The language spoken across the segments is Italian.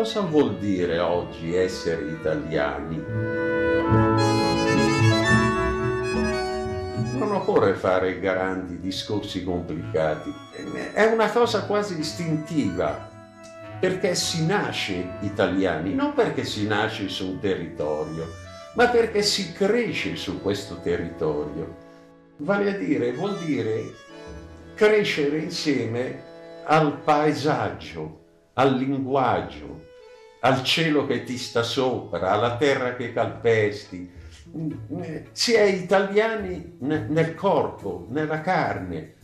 Cosa vuol dire oggi essere italiani? Occorre fare grandi discorsi complicati, è una cosa quasi istintiva, perché si nasce italiani, non perché si nasce su un territorio, ma perché si cresce su questo territorio. Vale a dire, vuol dire crescere insieme al paesaggio, al linguaggio, al cielo che ti sta sopra, alla terra che calpesti. Si è italiani nel corpo, nella carne.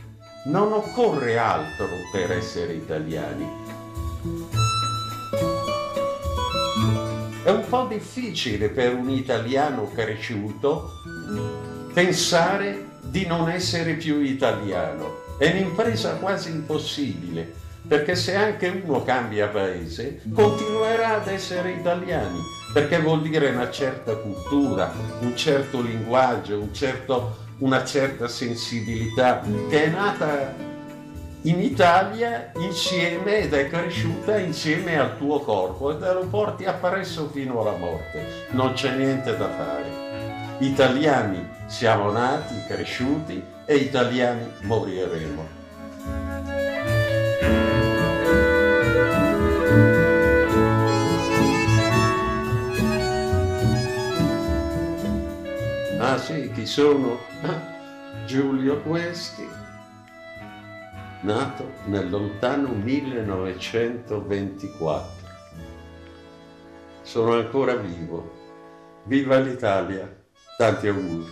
Non occorre altro per essere italiani. È un po' difficile per un italiano cresciuto pensare di non essere più italiano. È un'impresa quasi impossibile perché se anche uno cambia paese continuerà ad essere italiani, perché vuol dire una certa cultura, un certo linguaggio, un certo, una certa sensibilità che è nata in Italia insieme ed è cresciuta insieme al tuo corpo e te lo porti appresso fino alla morte. Non c'è niente da fare. Italiani siamo nati, cresciuti e italiani moriremo. Ah sì, chi sono? Giulio Questi, nato nel lontano 1924. Sono ancora vivo. Viva l'Italia! Tanti auguri!